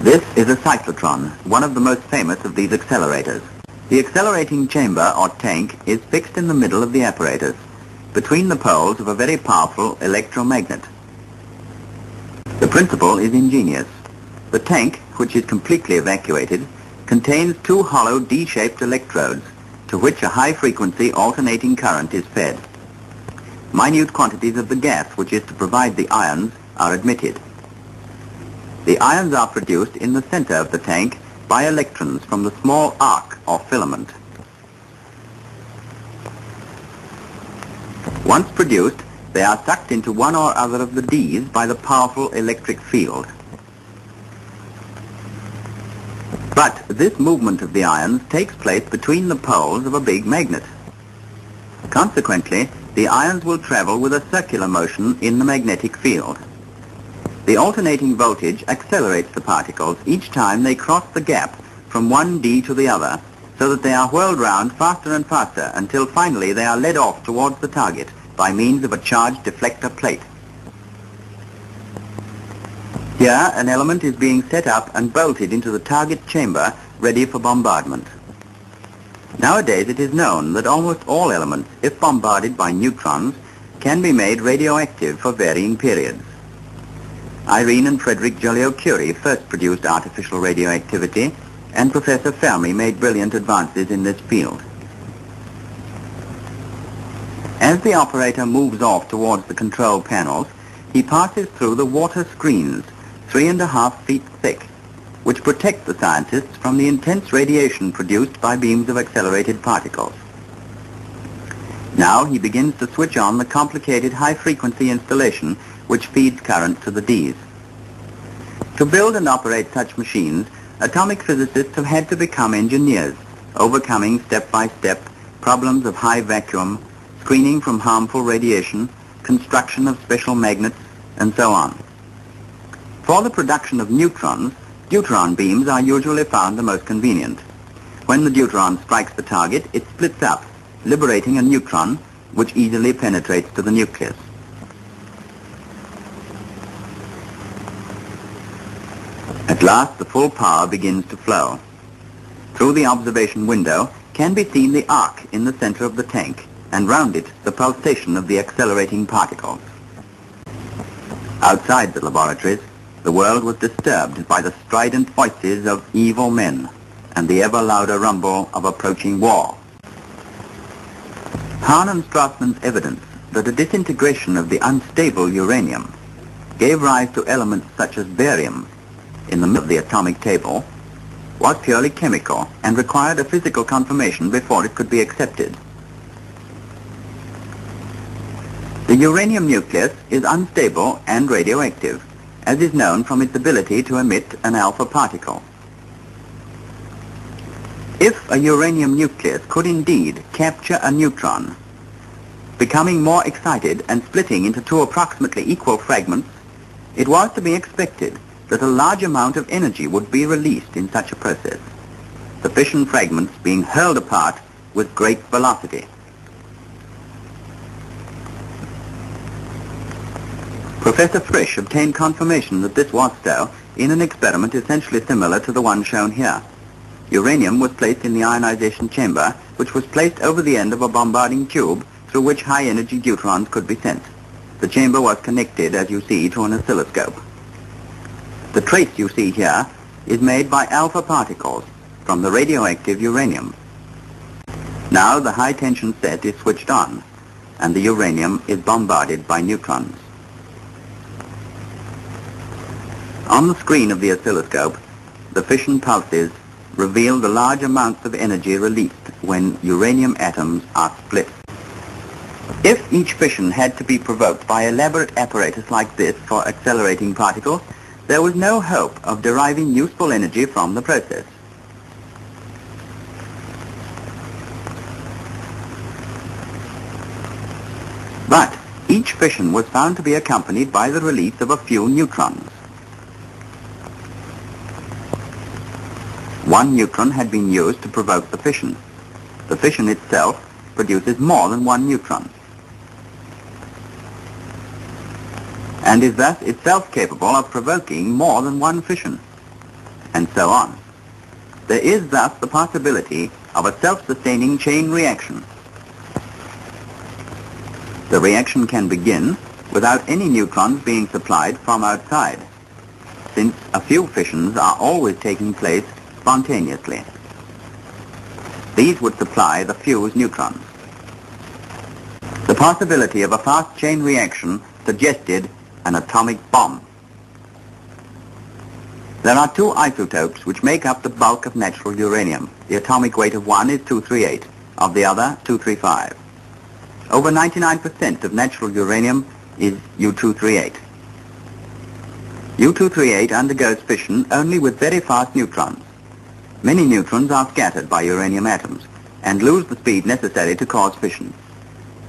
This is a cyclotron, one of the most famous of these accelerators. The accelerating chamber or tank is fixed in the middle of the apparatus, between the poles of a very powerful electromagnet. The principle is ingenious. The tank, which is completely evacuated, contains two hollow D-shaped electrodes to which a high-frequency alternating current is fed. Minute quantities of the gas which is to provide the ions are admitted. The ions are produced in the center of the tank by electrons from the small arc or filament. Once produced, they are sucked into one or other of the Ds by the powerful electric field. But this movement of the ions takes place between the poles of a big magnet. Consequently, the ions will travel with a circular motion in the magnetic field. The alternating voltage accelerates the particles each time they cross the gap from one D to the other so that they are whirled round faster and faster until finally they are led off towards the target by means of a charged deflector plate. Here, an element is being set up and bolted into the target chamber ready for bombardment. Nowadays it is known that almost all elements, if bombarded by neutrons, can be made radioactive for varying periods. Irene and Frederick Joliot-Curie first produced artificial radioactivity, and Professor Fermi made brilliant advances in this field. As the operator moves off towards the control panels, he passes through the water screens, three and a half feet thick, which protect the scientists from the intense radiation produced by beams of accelerated particles. Now he begins to switch on the complicated high-frequency installation which feeds current to the Ds. To build and operate such machines, atomic physicists have had to become engineers, overcoming step-by-step problems of high vacuum, screening from harmful radiation, construction of special magnets, and so on. For the production of neutrons, deuteron beams are usually found the most convenient. When the deuteron strikes the target, it splits up, liberating a neutron, which easily penetrates to the nucleus. At last, the full power begins to flow. Through the observation window can be seen the arc in the center of the tank, and round it the pulsation of the accelerating particles. Outside the laboratories, the world was disturbed by the strident voices of evil men and the ever louder rumble of approaching war. Hahn and Strassmann's evidence that a disintegration of the unstable uranium gave rise to elements such as barium in the middle of the atomic table was purely chemical and required a physical confirmation before it could be accepted. The uranium nucleus is unstable and radioactive, as is known from its ability to emit an alpha particle. If a uranium nucleus could indeed capture a neutron, becoming more excited and splitting into two approximately equal fragments, it was to be expected that a large amount of energy would be released in such a process, the fission fragments being hurled apart with great velocity. Professor Frisch obtained confirmation that this was so in an experiment essentially similar to the one shown here. Uranium was placed in the ionization chamber, which was placed over the end of a bombarding tube through which high-energy deuterons could be sent. The chamber was connected, as you see, to an oscilloscope. The trace you see here is made by alpha particles from the radioactive uranium. Now the high-tension set is switched on, and the uranium is bombarded by neutrons. On the screen of the oscilloscope, the fission pulses reveal the large amounts of energy released when uranium atoms are split. If each fission had to be provoked by elaborate apparatus like this for accelerating particles, there was no hope of deriving useful energy from the process. But each fission was found to be accompanied by the release of a few neutrons. One neutron had been used to provoke the fission. The fission itself produces more than one neutron and is thus itself capable of provoking more than one fission. and so on. There is thus the possibility of a self-sustaining chain reaction. The reaction can begin without any neutrons being supplied from outside, since a few fissions are always taking place spontaneously. These would supply the fused neutrons. The possibility of a fast chain reaction suggested an atomic bomb. There are two isotopes which make up the bulk of natural uranium. The atomic weight of one is 238, of the other 235. Over 99% of natural uranium is U-238. U-238 undergoes fission only with very fast neutrons. Many neutrons are scattered by uranium atoms and lose the speed necessary to cause fission.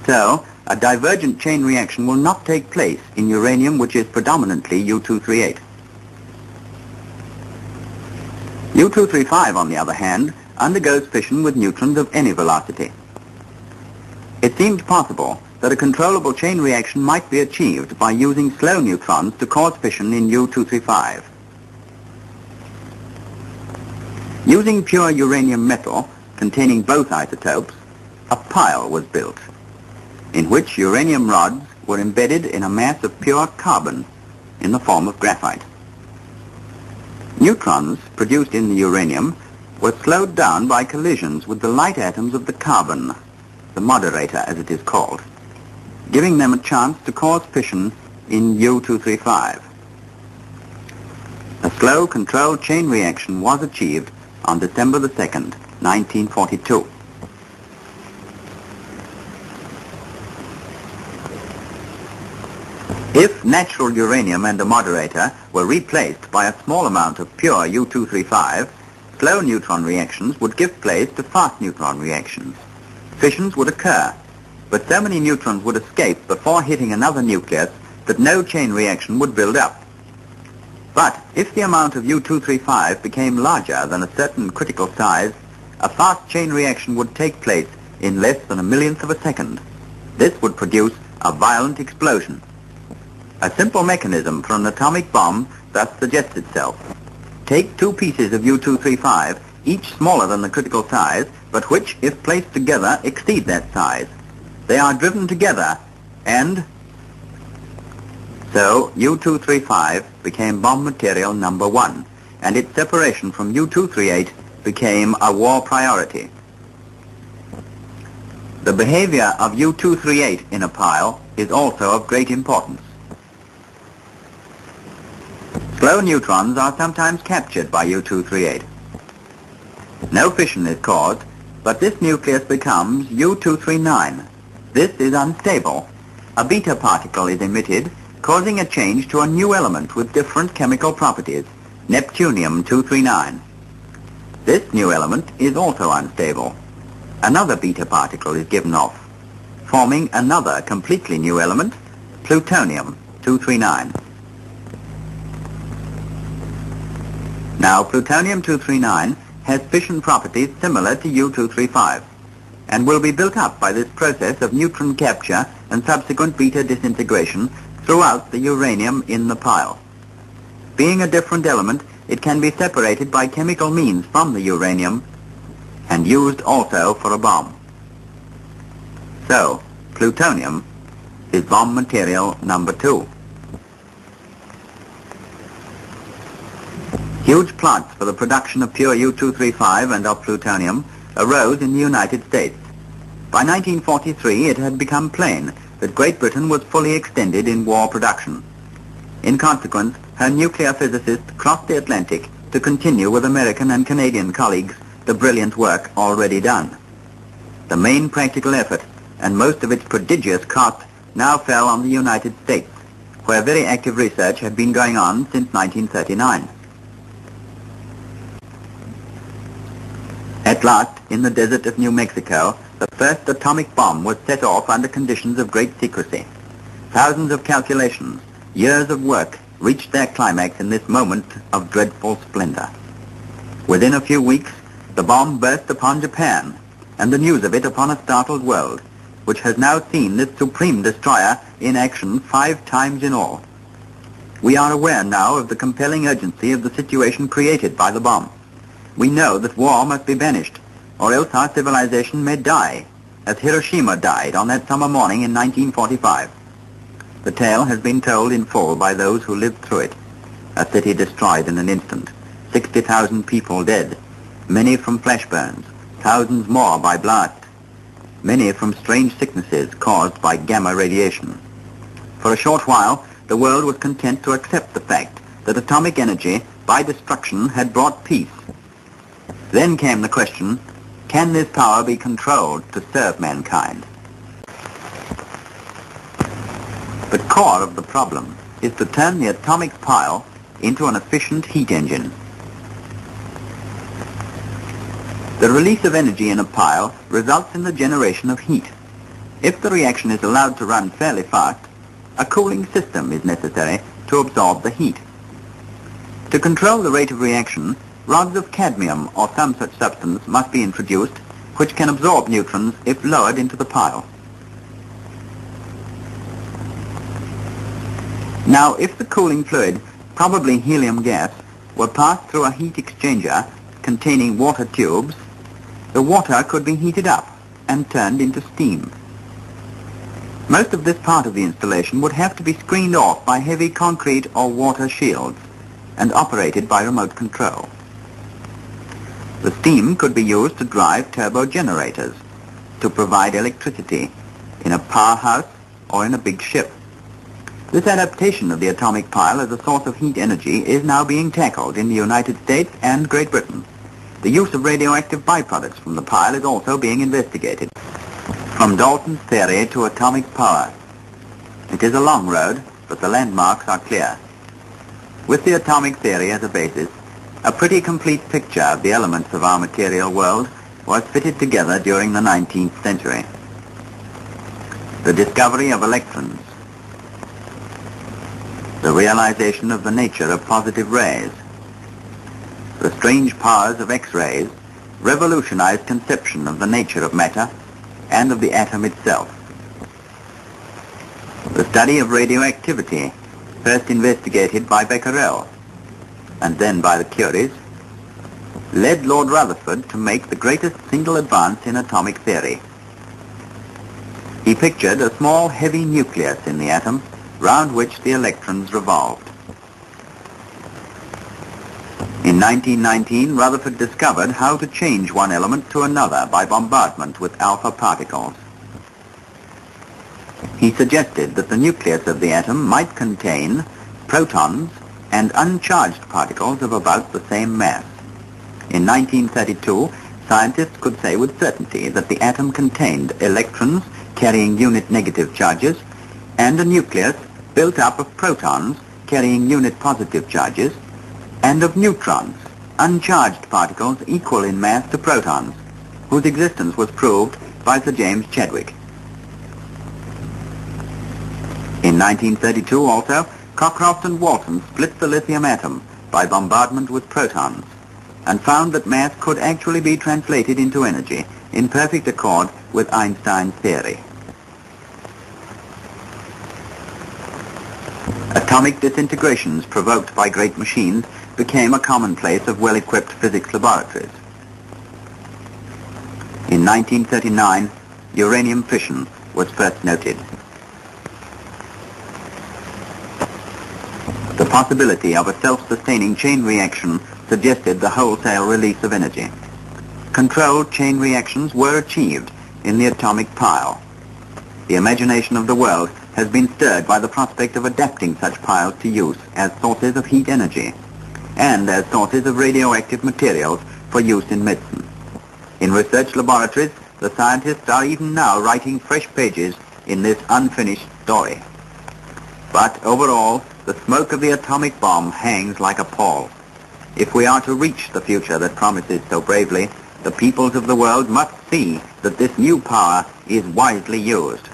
So, a divergent chain reaction will not take place in uranium which is predominantly U-238. U-235, on the other hand, undergoes fission with neutrons of any velocity. It seemed possible that a controllable chain reaction might be achieved by using slow neutrons to cause fission in U-235. Using pure uranium metal containing both isotopes, a pile was built, in which uranium rods were embedded in a mass of pure carbon in the form of graphite. Neutrons produced in the uranium were slowed down by collisions with the light atoms of the carbon the moderator as it is called, giving them a chance to cause fission in U-235. A slow controlled chain reaction was achieved on December the 2nd, 1942. If natural uranium and the moderator were replaced by a small amount of pure U-235, slow neutron reactions would give place to fast neutron reactions fissions would occur, but so many neutrons would escape before hitting another nucleus that no chain reaction would build up. But if the amount of U-235 became larger than a certain critical size, a fast chain reaction would take place in less than a millionth of a second. This would produce a violent explosion. A simple mechanism for an atomic bomb thus suggests itself. Take two pieces of U-235, each smaller than the critical size, but which, if placed together, exceed that size. They are driven together, and so U-235 became bomb material number one, and its separation from U-238 became a war priority. The behavior of U-238 in a pile is also of great importance. Slow neutrons are sometimes captured by U-238. No fission is caused, but this nucleus becomes U-239. This is unstable. A beta particle is emitted, causing a change to a new element with different chemical properties, Neptunium-239. This new element is also unstable. Another beta particle is given off, forming another completely new element, Plutonium-239. Now, Plutonium-239 has fission properties similar to U-235 and will be built up by this process of neutron capture and subsequent beta disintegration throughout the uranium in the pile. Being a different element, it can be separated by chemical means from the uranium and used also for a bomb. So, plutonium is bomb material number two. Huge plants for the production of pure U-235 and of plutonium arose in the United States. By 1943, it had become plain that Great Britain was fully extended in war production. In consequence, her nuclear physicists crossed the Atlantic to continue with American and Canadian colleagues the brilliant work already done. The main practical effort and most of its prodigious cost now fell on the United States, where very active research had been going on since 1939. Last, in the desert of New Mexico, the first atomic bomb was set off under conditions of great secrecy. Thousands of calculations, years of work, reached their climax in this moment of dreadful splendor. Within a few weeks, the bomb burst upon Japan, and the news of it upon a startled world, which has now seen this supreme destroyer in action five times in all. We are aware now of the compelling urgency of the situation created by the bomb. We know that war must be banished, or else our civilization may die, as Hiroshima died on that summer morning in 1945. The tale has been told in full by those who lived through it. A city destroyed in an instant, 60,000 people dead, many from flash burns, thousands more by blast, many from strange sicknesses caused by gamma radiation. For a short while, the world was content to accept the fact that atomic energy, by destruction, had brought peace. Then came the question, can this power be controlled to serve mankind? The core of the problem is to turn the atomic pile into an efficient heat engine. The release of energy in a pile results in the generation of heat. If the reaction is allowed to run fairly fast, a cooling system is necessary to absorb the heat. To control the rate of reaction, rods of cadmium or some such substance must be introduced which can absorb neutrons if lowered into the pile. Now, if the cooling fluid, probably helium gas, were passed through a heat exchanger containing water tubes the water could be heated up and turned into steam. Most of this part of the installation would have to be screened off by heavy concrete or water shields and operated by remote control. The steam could be used to drive turbo generators to provide electricity in a powerhouse or in a big ship. This adaptation of the atomic pile as a source of heat energy is now being tackled in the United States and Great Britain. The use of radioactive byproducts from the pile is also being investigated. From Dalton's theory to atomic power. It is a long road, but the landmarks are clear. With the atomic theory as a basis, a pretty complete picture of the elements of our material world was fitted together during the 19th century. The discovery of electrons, the realization of the nature of positive rays, the strange powers of X-rays revolutionized conception of the nature of matter and of the atom itself. The study of radioactivity, first investigated by Becquerel and then by the Curies, led Lord Rutherford to make the greatest single advance in atomic theory. He pictured a small heavy nucleus in the atom round which the electrons revolved. In 1919, Rutherford discovered how to change one element to another by bombardment with alpha particles. He suggested that the nucleus of the atom might contain protons and uncharged particles of about the same mass. In 1932, scientists could say with certainty that the atom contained electrons carrying unit negative charges and a nucleus built up of protons carrying unit positive charges and of neutrons, uncharged particles equal in mass to protons, whose existence was proved by Sir James Chadwick. In 1932 also, Cockcroft and Walton split the lithium atom by bombardment with protons and found that mass could actually be translated into energy in perfect accord with Einstein's theory. Atomic disintegrations provoked by great machines became a commonplace of well-equipped physics laboratories. In 1939, uranium fission was first noted. Possibility of a self-sustaining chain reaction suggested the wholesale release of energy. Controlled chain reactions were achieved in the atomic pile. The imagination of the world has been stirred by the prospect of adapting such piles to use as sources of heat energy and as sources of radioactive materials for use in medicine. In research laboratories, the scientists are even now writing fresh pages in this unfinished story. But overall, the smoke of the atomic bomb hangs like a pall. If we are to reach the future that promises so bravely, the peoples of the world must see that this new power is wisely used.